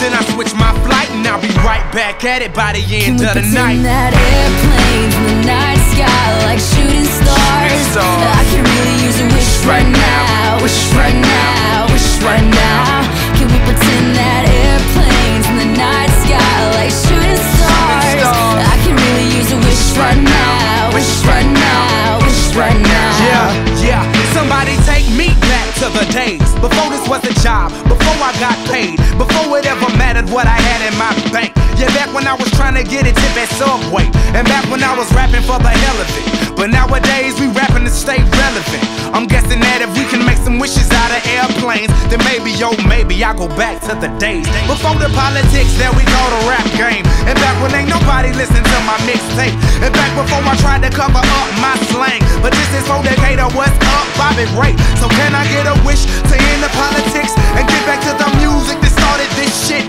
then I switch my flight and I'll be right back at it by the end Can we of the pretend night. that airplanes in the night sky like shooting stars? stars. I could really use a wish right now, wish right now, wish right now. Can we pretend that airplanes in the night sky like shooting stars? I could really use a wish right now, wish right now, wish right now. Yeah, yeah. Somebody take me back to the days before this was a job, before I got paid, before it ever mattered what I had in my bank. Yeah, back when I was trying to get a tip at Subway, and back when I was rapping for the hell of it. But nowadays we rapping to stay relevant. I'm guessing that if we can make some wishes out of airplanes, then maybe, yo, maybe I'll go back to the days before the politics that we call the rap game, and back when ain't nobody listen to my mixtape, and back before I tried to cover up my slang. But this is for Decatur, what's up, Bobby Ray? So can I get a wish to end the politics and get back to the music that started this shit?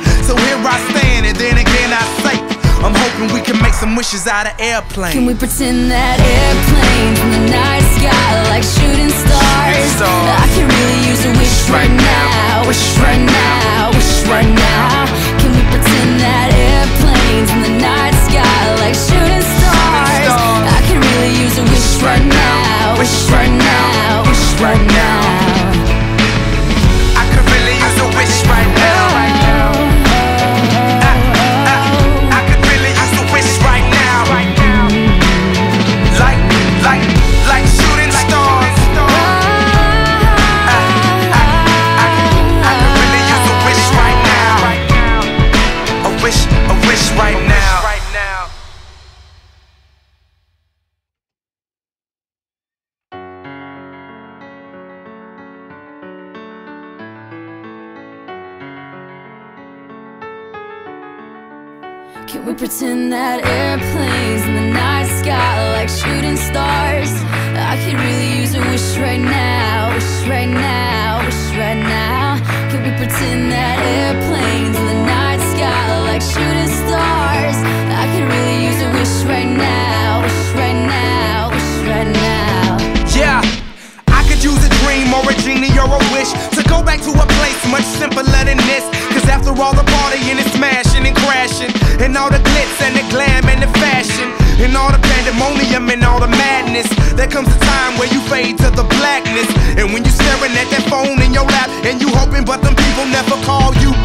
Can wishes out of airplanes. Can we pretend that airplanes in the night sky like shooting stars? stars. I could really use a wish right now, wish right now, wish right now. Can we pretend that airplanes in the night sky like shooting stars? stars. I could really use a wish right now, wish right now, wish right now. Can we pretend that airplanes in the night sky like shooting stars? I could really use a wish right now, wish right now, wish right now. Can we pretend that airplanes in the night sky like shooting stars? I could really use a wish right now, wish right now, wish right now. Yeah, I could use a dream or a genie or a wish to go back to a place much simpler than this. Cause after all the partying crashing, and all the glitz and the glam and the fashion, and all the pandemonium and all the madness, there comes a time where you fade to the blackness. And when you're staring at that phone in your lap, and you hoping, but them people never call you